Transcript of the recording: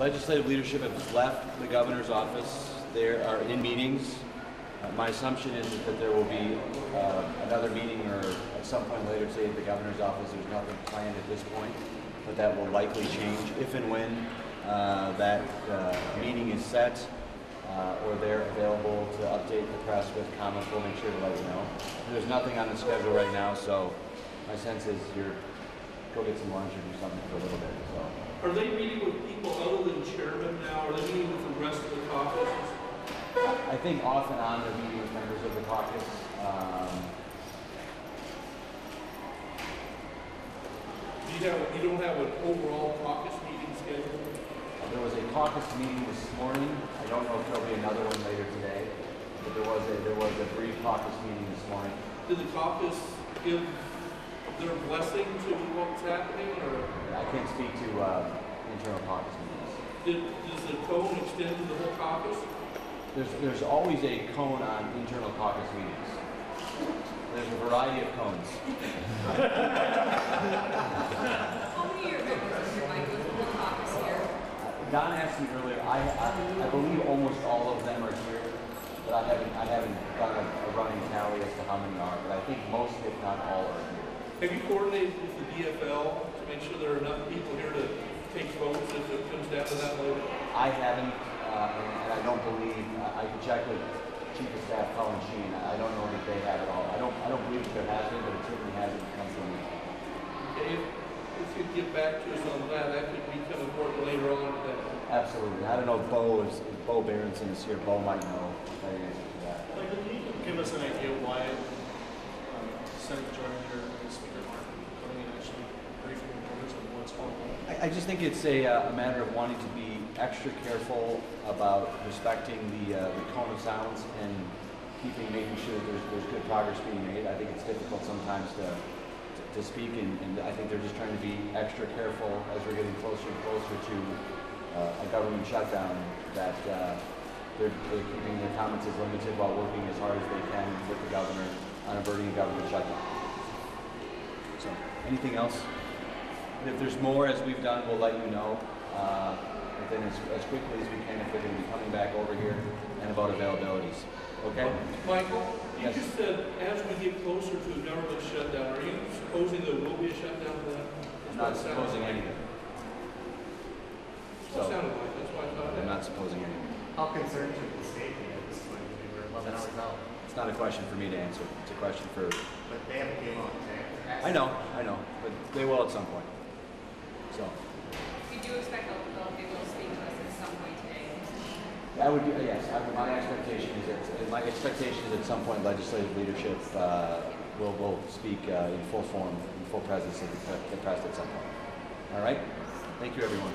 legislative leadership has left the governor's office. They are in meetings. Uh, My assumption is that there will be uh, another meeting or at some point later today at the governor's office. There's nothing planned at this point, but that will likely change if and when uh, that uh, meeting is set uh, or they're available to update the press with comments. We'll make sure to let you know. There's nothing on the schedule right now, so my sense is you're, go get some lunch or do something for a little bit, so. Are they meeting with people other than chairman now? Are they meeting with the rest of the caucus? I think off and on they're meeting with members of the caucus. Um, you have, you don't have an overall caucus meeting scheduled? There was a caucus meeting this morning. I don't know if there'll be another one later today, but there was a, there was a brief caucus meeting this morning. Did the caucus give their blessing to what's happening, or I can't speak to uh, internal caucus meetings. Did, does the cone extend to the whole caucus? There's, there's always a cone on internal caucus meetings. There's a variety of cones. How many of your members are here, Mike, with the caucus here? Don asked me earlier, I, I, I believe almost all of them are here, but I haven't, I haven't done a, a running tally as to how many are, but I think most, if not all, are here. Have you coordinated with the DFL to make sure there are enough people here to take votes if it comes down to that later? I haven't, uh, and, and I don't believe, I I can check with Chief of Staff Cullen Sheehan, I don't know that they have it all. I don't, I don't believe there has been, but it certainly hasn't come from me. Okay, if, if you get back to us on that, that could become important later on today. Absolutely. I don't know if Bo is, if Bo Berenson is here, Bo might know the answer to that. Michael, can you give us an idea why um, Senate Majority Leader and Speaker Martin coming and actually briefing reporters on what's going on? I, just think it's a, uh, a matter of wanting to be extra careful about respecting the, uh, the cone of silence and keeping, making sure that there's, there's good progress being made. I think it's difficult sometimes to, to, to speak and, and I think they're just trying to be extra careful as we're getting closer and closer to uh, a government shutdown that, uh, they're, they're keeping their comments as limited while working as hard as they can with the governor on averting a government shutdown. So, anything else? If there's more, as we've done, we'll let you know. Uh, but then as, as quickly as we can, if they're gonna be coming back over here and about availabilities. Okay? Michael, you Yes. just said, as we get closer to a government shutdown, are you supposing there will be a shutdown then? I'm not supposing anything. So, what it sounded like, that's why I thought I'm that. not supposing anything. How concerned should the state be at this point? We were 11 hours out, It's not a question for me to answer. It's a question for, but they haven't came on to. I know, I know, but they will at some point. So, We do expect they'll, able to speak to us at some point today. I would, be- yes, I my expectation is that, my expectation is at some point legislative leadership, uh, will, will speak, uh, in full form, in full presence of the the press at some point. All right? Thank you, everyone.